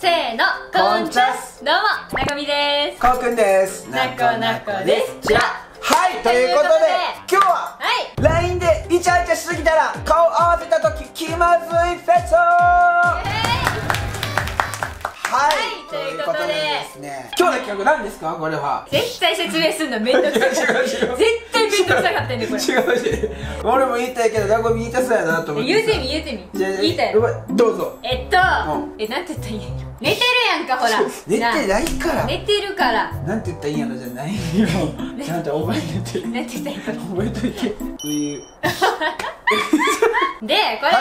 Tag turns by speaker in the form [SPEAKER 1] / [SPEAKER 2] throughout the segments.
[SPEAKER 1] せーの
[SPEAKER 2] こんちゃす
[SPEAKER 1] どうもなこみです。
[SPEAKER 2] こうくんです。
[SPEAKER 1] なこなこです。
[SPEAKER 2] ちらはいということで今日は
[SPEAKER 1] はい。
[SPEAKER 2] LINE でイチャイチャしすぎたら顔合わせた時気まずいフェスはい、
[SPEAKER 1] はいということで。
[SPEAKER 2] ですね。今日の企画何ですか？これは。
[SPEAKER 1] 絶対説明すんのめんどくさい。絶どくさかったんでこれ。
[SPEAKER 2] 違うし。俺も言いたいけどダコミ言いたそうやなと思って
[SPEAKER 1] 言うてみ言うてみ。言いたい。や
[SPEAKER 2] どうぞ。
[SPEAKER 1] えっと
[SPEAKER 2] うん。
[SPEAKER 1] えなんて言ったらいいんやろ。寝てるやんかほら。
[SPEAKER 2] 寝てないから。
[SPEAKER 1] 寝てるから。
[SPEAKER 2] なんて言ったらいいんやろじゃないよ。ちゃんと覚えてて。
[SPEAKER 1] なんて言ったらいいか
[SPEAKER 2] 覚えといて。
[SPEAKER 1] でこれは、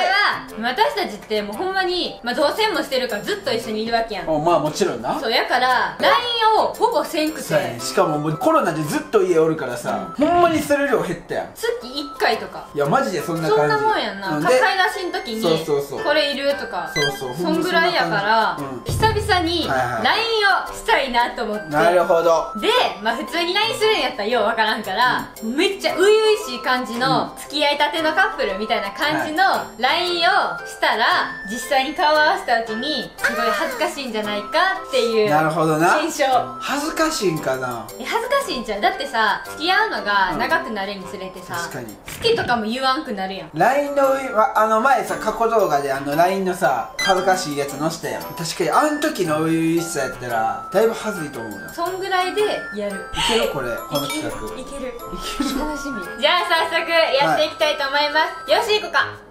[SPEAKER 1] 私たちってもうほんまに、まあ、同棲もしてるからずっと一緒にいるわけやん。
[SPEAKER 2] あまあもちろんな。
[SPEAKER 1] そうやから LINE をほぼせんくて。
[SPEAKER 2] しかももうコロナでずっと家おるからさ、ほんまにする量減ったやん。
[SPEAKER 1] 月1回とか。
[SPEAKER 2] いやマジでそんな感じ。
[SPEAKER 1] そんなもんやんな。
[SPEAKER 2] う
[SPEAKER 1] 買い出しの時に
[SPEAKER 2] そうそうそう。
[SPEAKER 1] これいるとか
[SPEAKER 2] そうそう。
[SPEAKER 1] そんぐらいやから、
[SPEAKER 2] ほんま
[SPEAKER 1] 久々に LINE をしたいなと思って。
[SPEAKER 2] なるほど。
[SPEAKER 1] で、まあ普通に LINE するんやったらようわからんから、めっちゃ初々しい感じの付き合いたてのカップルみたいな感じの LINE をしたら実際に顔合わせた時にすごい恥ずかしいんじゃないかっていう
[SPEAKER 2] なるほどな。
[SPEAKER 1] 心象。
[SPEAKER 2] 恥ずかしいんかな。
[SPEAKER 1] え恥ずかしいんちゃう？だってさ付き合うのが長くなるにつれてさ、
[SPEAKER 2] 確かに。
[SPEAKER 1] 好きとかも言わんくなるやん。
[SPEAKER 2] LINE のあの前さ過去動画であの LINE のさ恥ずかしいやつ載せたやん。確かに。あん時の初々しさやったらだいぶ恥ずいと思うない
[SPEAKER 1] そんぐらいでやる。
[SPEAKER 2] ける？これこの企画。
[SPEAKER 1] いける。
[SPEAKER 2] いける。
[SPEAKER 1] 楽しみ。じゃあ早速やっていきたいと思います、よし行こうか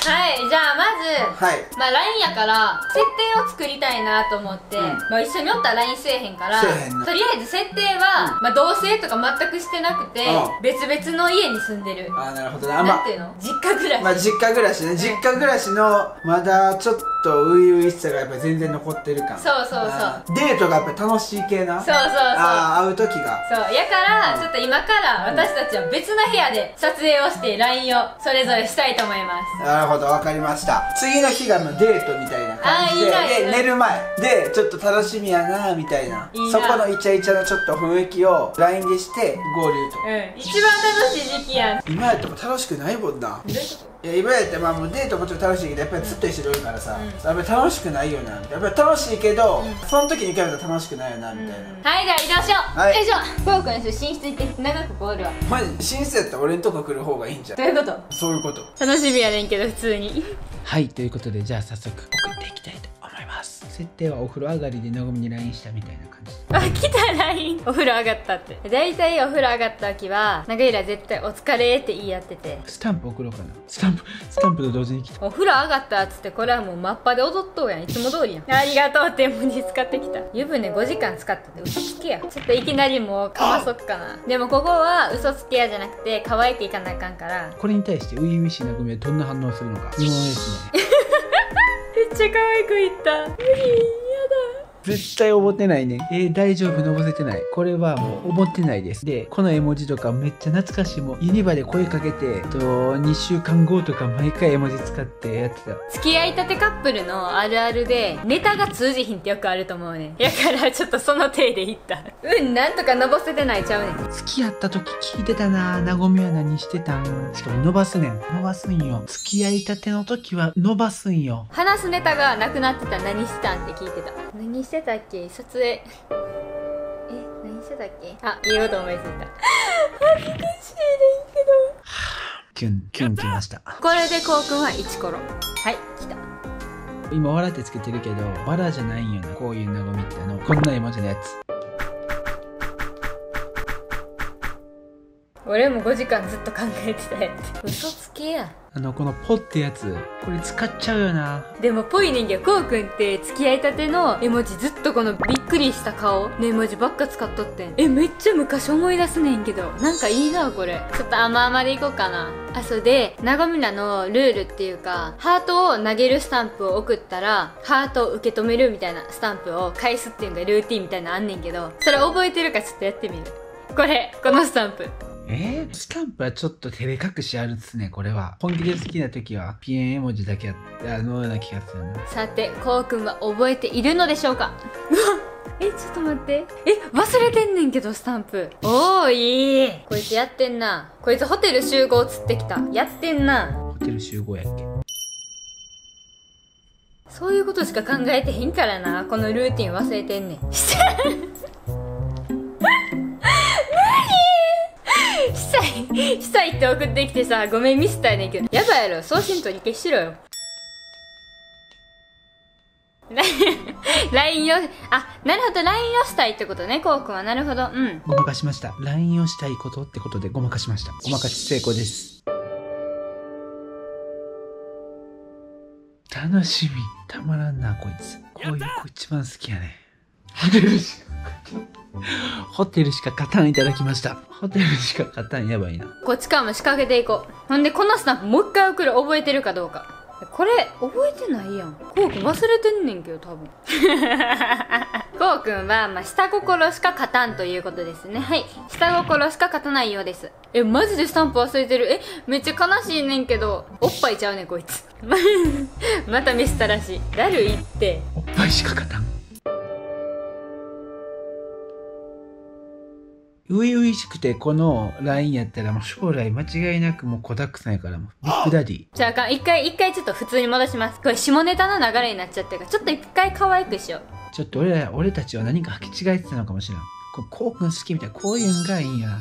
[SPEAKER 1] はいじゃあまず
[SPEAKER 2] はい。
[SPEAKER 1] まあ LINE やから設定を作りたいなと思って、
[SPEAKER 2] うん。
[SPEAKER 1] まあ一緒におったら LINE せえへんから
[SPEAKER 2] せえへんな。
[SPEAKER 1] とりあえず設定は、まあ同棲とか全くしてなくて、
[SPEAKER 2] うん。
[SPEAKER 1] 別々の家に住んでる。
[SPEAKER 2] あーなるほどな。ま
[SPEAKER 1] ていうの？実家暮らし、
[SPEAKER 2] まあ実家暮らしね。実家暮らしのまだちょっと初々しさがやっぱ全然残ってる感。
[SPEAKER 1] そうそうそう。
[SPEAKER 2] デートがやっぱ楽しい系な。
[SPEAKER 1] そうそうそう。
[SPEAKER 2] ああ会う時が。
[SPEAKER 1] そう。やからちょっと今から私たちは別の部屋で撮影をして LINE をそれぞれしたいと思います。
[SPEAKER 2] なるほどわかりました。次の日がもうデートみたいな感じで
[SPEAKER 1] あーいいな
[SPEAKER 2] で寝る前でちょっと楽しみやなみたいな。い
[SPEAKER 1] いな。
[SPEAKER 2] そこのイチャイチャのちょっと雰囲気を LINE でして合流と。
[SPEAKER 1] うん一番楽しい時期やん。
[SPEAKER 2] 今やっても楽しくないもんな。
[SPEAKER 1] どういうこと？
[SPEAKER 2] いや今やってまあもうデートもちろん楽しいけどやっぱりずっと一緒におるからさ、
[SPEAKER 1] うん。
[SPEAKER 2] やっぱり楽しくないよなやっぱり楽しいけど、
[SPEAKER 1] うん。
[SPEAKER 2] その時に比べたら楽しくないよなみたいな、
[SPEAKER 1] はいじゃあ移動しよう、
[SPEAKER 2] はい。
[SPEAKER 1] よいしょ。フォークの人寝室行って長くゴールは
[SPEAKER 2] マジ寝室やったら俺んとこ来る方がいいんじゃん
[SPEAKER 1] どういうこと？
[SPEAKER 2] そういうこと。
[SPEAKER 1] 楽しみやねんけど普通に。
[SPEAKER 2] はいということでじゃあ早速設定はお風呂上がりでのごみに LINE したみたいな感じ。
[SPEAKER 1] あ来た LINE お風呂上がったって。大体お風呂上がった時は長いら絶対お疲れって言い合ってて。
[SPEAKER 2] スタンプ送ろうかな。スタンプスタンプと同時に来た。
[SPEAKER 1] お風呂上がったっつってこれはもうマッパで踊っとうやん。いつも通りやん。ありがとうって文字使ってきた。湯船5時間使ったって嘘つけや。ちょっといきなりもうかまそっかな。でもここは嘘つけやじゃなくて可愛くいかなあかんから。
[SPEAKER 2] これに対して初々しいなごみはどんな反応をするのか。疑問ですね
[SPEAKER 1] ちゃ可愛くいった。無理
[SPEAKER 2] 絶対思ってないね。えー、大丈夫？のぼせてない？これはもう思ってないです。でこの絵文字とかめっちゃ懐かしい。もうユニバで声かけてえっと2週間後とか毎回絵文字使ってやってた。
[SPEAKER 1] 付き合いたてカップルのあるあるでネタが通じひんってよくあると思うね。んやからちょっとその体でいった。うんなんとかのぼせてないちゃうねん。
[SPEAKER 2] 付き合った時聞いてたな。なごみは何してたん？しかも伸ばすねん。伸ばすんよ。付き合いたての時は伸ばすんよ。
[SPEAKER 1] 話すネタがなくなってた。ら何してたん？って聞いてた。何してたっけ？撮影。え何してたっけ？あ言おうと思いついた。恥ずかしいねんけ
[SPEAKER 2] キュンキュンきました。
[SPEAKER 1] どこれでこうくんはイチコロ。はい来た。
[SPEAKER 2] 今笑ってつけてるけどバラじゃないんよな。こういうなごみってあのこんな絵文字のやつ
[SPEAKER 1] 俺も5時間ずっと考えてたやつ 嘘つけや
[SPEAKER 2] あのこのポってやつこれ使っちゃうよな。
[SPEAKER 1] でもぽいねんけどこうくんって付き合いたての絵文字ずっとこのびっくりした顔の絵文字ばっか使っとってん。えめっちゃ昔思い出すねんけど。なんかいいなこれ。ちょっと甘々でいこうかな。あそうでなごみなのルールっていうかハートを投げるスタンプを送ったらハートを受け止めるみたいなスタンプを返すっていうのがルーティンみたいなのあんねんけどそれ覚えてるかちょっとやってみる。これこのスタンプ
[SPEAKER 2] えー、スタンプはちょっと照れ隠しあるっすねこれは。本気で好きな時はピエン絵文字だけやあのような気がするな。
[SPEAKER 1] さてこうくんは覚えているのでしょうか？う わえちょっと待って。え忘れてんねんけどスタンプ。おーいい。こいつやってんな。こいつホテル集合つってきた。やってんな。
[SPEAKER 2] ホテル集合やっけ？
[SPEAKER 1] そういうことしか考えてへんからな。このルーティン忘れてんねん。何したしたいって送ってきてさごめんミスったやねんけど。やばいやろ。送信取り消しろよ。LINE をあなるほど。LINE をしたいってことねこうくんは。なるほど。うん。
[SPEAKER 2] ごまかしました。LINE をしたいことってことでごまかしました。ごまかし成功です。楽しみ。たまらんなこいつ。こういう子一番好きやね。ホテルしかホテルしか勝たんいただきました。ホテルしか勝たんやばいな。
[SPEAKER 1] こっちからも仕掛けていこう。ほんでこのスタンプもう一回送る覚えてるかどうか。これ覚えてないやん。こうくん忘れてんねんけど多分。こうくんは、まあ、下心しか勝たんということですね。はい。下心しか勝たないようです。えマジでスタンプ忘れてる？えめっちゃ悲しいねんけどおっぱいちゃうねんこいつ。またミスったらしい。だるいって？
[SPEAKER 2] おっぱいしか勝たん初々しくてこの LINE やったらもう将来間違いなくもう子だくさんやからもうビッグダディ。
[SPEAKER 1] じゃああかん一回一回ちょっと普通に戻します。これ下ネタの流れになっちゃってるからちょっと一回可愛くしよう。
[SPEAKER 2] ちょっと俺ら俺たちは何か履き違えてたのかもしれん。こうこうくん好きみたいなこういうのがいいんや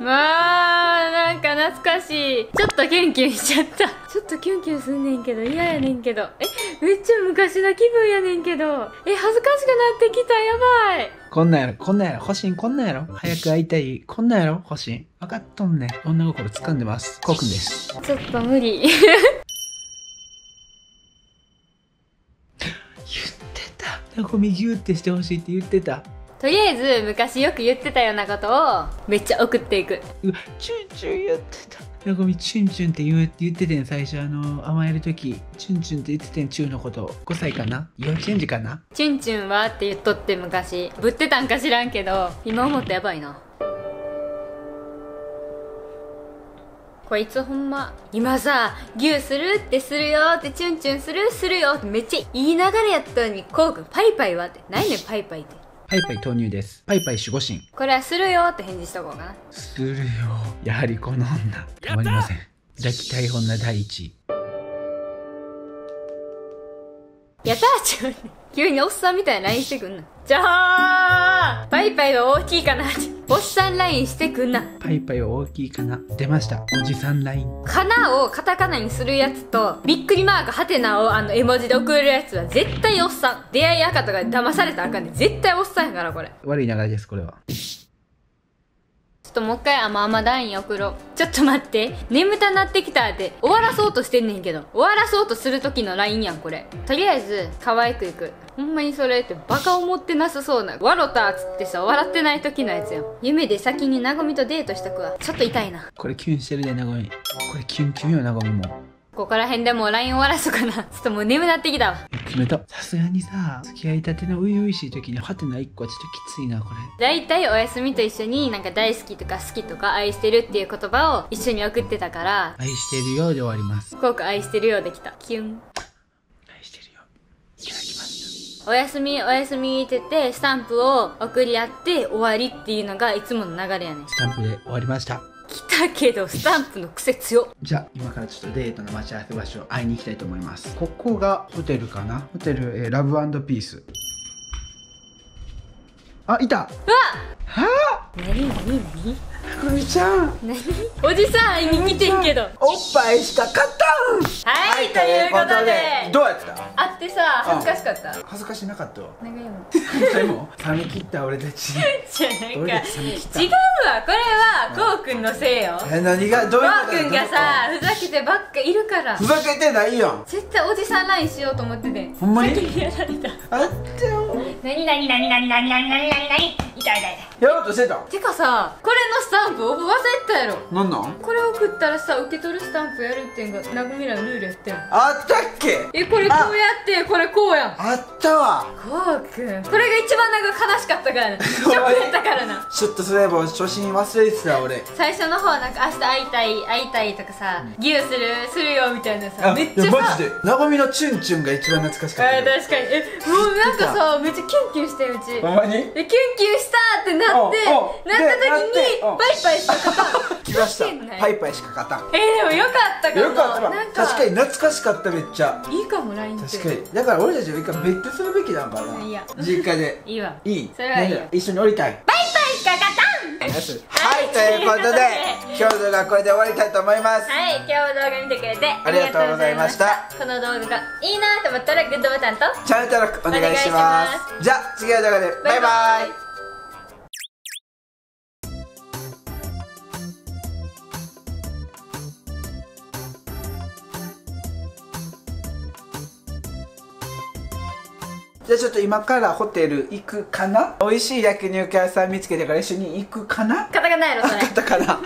[SPEAKER 1] まあなんか懐かしい。ちょっとキュンキュンしちゃった。ちょっとキュンキュンすんねんけど嫌やねんけど。えめっちゃ昔の気分やねんけど。え恥ずかしくなってきた？やばい。
[SPEAKER 2] こんなんやろ。こんなんやろ。欲しいん？こんなんやろ？早く会いたい？こんなんやろ？欲しいん？分かっとんねん。女心掴んでます。こうくんです。
[SPEAKER 1] ちょっと無理。
[SPEAKER 2] 言ってた。なこみギュってしてほしいって言ってた
[SPEAKER 1] とりあえず昔よく言ってたようなことをめっちゃ送っていく。
[SPEAKER 2] うわチュンチュン言ってた。なこみチュンチュンって言う言っててん最初あの甘える時チュンチュンって言っててんチュンのこと5歳かな？幼稚園児かな？
[SPEAKER 1] チュンチュンはって言っとって昔ぶってたんか知らんけど今思ったらやばいな。こいつほんま今さギューするってするよってチュンチュンするするよってめっちゃ言いながらやったのにこうくんパイパイはって。何ねんパイパイって？
[SPEAKER 2] パイパイ投入です。パイパイ守護神。
[SPEAKER 1] これはするよって返事しとこうかな。
[SPEAKER 2] するよ。やはりこの女。たまりません。抱きたい女第一。位
[SPEAKER 1] やったー！ちょ急におっさんみたいな LINE してくんな。じゃあパイパイは大きいかなっておっさん LINE してくんな。
[SPEAKER 2] パイパイは大きいかな。出ました。おじさんライン。
[SPEAKER 1] かなをカタカナにするやつとびっくりマークハテナをあの絵文字で送るやつは絶対おっさん。出会い赤とかで騙されたらあかんで絶対おっさんやからこれ。
[SPEAKER 2] 悪い流れですこれは
[SPEAKER 1] ちょっともう一回甘々ダイン送ろう。ちょっと待って。眠たなってきたって。終わらそうとしてんねんけど。終わらそうとする時のラインやんこれ。とりあえず可愛くいく。ほんまにそれってバカ思ってなさそうな。笑ったっつってさ笑ってない時のやつやん。夢で先になごみとデートしとくわ。ちょっと痛いな。
[SPEAKER 2] これキュンしてるでなごみこれキュンキュンよなごみも。
[SPEAKER 1] ここら辺でもう LINE 終わらそうかな。ちょっともう眠なってきたわ。
[SPEAKER 2] 決めた。さすがにさ付き合いたての初々しい時にハテナ1個はちょっときついなこれ。
[SPEAKER 1] 大体お休みと一緒になんか大好きとか好きとか愛してるっていう言葉を一緒に送ってたから。
[SPEAKER 2] 愛してるようで終わります。
[SPEAKER 1] すごく愛してるようできた。キュン。
[SPEAKER 2] 愛してるよ。いただきまし
[SPEAKER 1] おやすみおやすみって言ってスタンプを送り合って終わりっていうのがいつもの流れやねん。
[SPEAKER 2] たスタンプで終わりました
[SPEAKER 1] けどスタンプの癖強っ。
[SPEAKER 2] じゃあ今からちょっとデートの待ち合わせ場所会いに行きたいと思います。ここがホテルかな？ホテル、えーラブピースあいた！
[SPEAKER 1] うわ
[SPEAKER 2] は
[SPEAKER 1] なになになに
[SPEAKER 2] あこみちゃん。
[SPEAKER 1] おじさん会いに来てんけど。
[SPEAKER 2] おっぱいしか勝たん。
[SPEAKER 1] はい、ということで。
[SPEAKER 2] どうやった？
[SPEAKER 1] 会ってさ恥ずかしかった？
[SPEAKER 2] 恥ずかしなかった？わ
[SPEAKER 1] なんか今
[SPEAKER 2] 髪切った俺たち。
[SPEAKER 1] じゃあなんか違うわ。これはこうくんのせいよ。
[SPEAKER 2] え何が？どういうこと？
[SPEAKER 1] こうくんがさふざけてばっかいるから。
[SPEAKER 2] ふざけてないやん。
[SPEAKER 1] 絶対おじさん LINE しようと思ってて。
[SPEAKER 2] ほんまに？
[SPEAKER 1] 先にやられた。
[SPEAKER 2] あってよ。
[SPEAKER 1] なになになになになになになになになに痛い痛い痛い
[SPEAKER 2] やろうとしてた
[SPEAKER 1] てかさこれのスタンプ覚え忘れてたやろ。
[SPEAKER 2] なんなん？
[SPEAKER 1] これ送ったらさ受け取るスタンプやるってんがなごみらのルールやってん
[SPEAKER 2] あったっけ？
[SPEAKER 1] えこれこうやってこれこうやん。
[SPEAKER 2] あったわ。
[SPEAKER 1] こうくん。これが一番なんか悲しかったからな。ショックやったからな。
[SPEAKER 2] ちょっとそういえば初心忘れてた俺。
[SPEAKER 1] 最初の方なんか明日会いたい会いたいとかさ、ギューするするよみたいなさ
[SPEAKER 2] あ
[SPEAKER 1] めっちゃさ。
[SPEAKER 2] マジで。なごみのチュンチュンが一番懐かしかったよ
[SPEAKER 1] あ確かに。えもうなんかさめっちゃキュンキュンしてうち。
[SPEAKER 2] ほんまに？
[SPEAKER 1] でキュンキュンしたってなってなった時にイパイしか勝たん。
[SPEAKER 2] 来ました。パイパイしか勝たん。
[SPEAKER 1] えー、でもよかったかも。
[SPEAKER 2] よかったわ
[SPEAKER 1] なんか
[SPEAKER 2] 確かに懐かしかっためっちゃ。
[SPEAKER 1] いいかも LINE って。
[SPEAKER 2] 確かに。だから俺たちは一回別居するべきなんかな。い
[SPEAKER 1] や。
[SPEAKER 2] 実家で。
[SPEAKER 1] いいわ。
[SPEAKER 2] いい。
[SPEAKER 1] それはいい
[SPEAKER 2] 一緒に降りたい。
[SPEAKER 1] パイパイしか勝たん。
[SPEAKER 2] はい、ということで今日の動画はこれで終わりたいと思います。
[SPEAKER 1] はい、今日も動画見てくれて
[SPEAKER 2] ありがとうございました。
[SPEAKER 1] この動画がいいなと思ったらグッドボタンと。
[SPEAKER 2] チャンネル登録お願いします。じゃあ次の動画で。バイバイじゃあちょっと今からホテル行くかな？美味しい焼肉屋さん見つけてから一緒に行くかな？
[SPEAKER 1] カタカナやろそれ。
[SPEAKER 2] カタカナ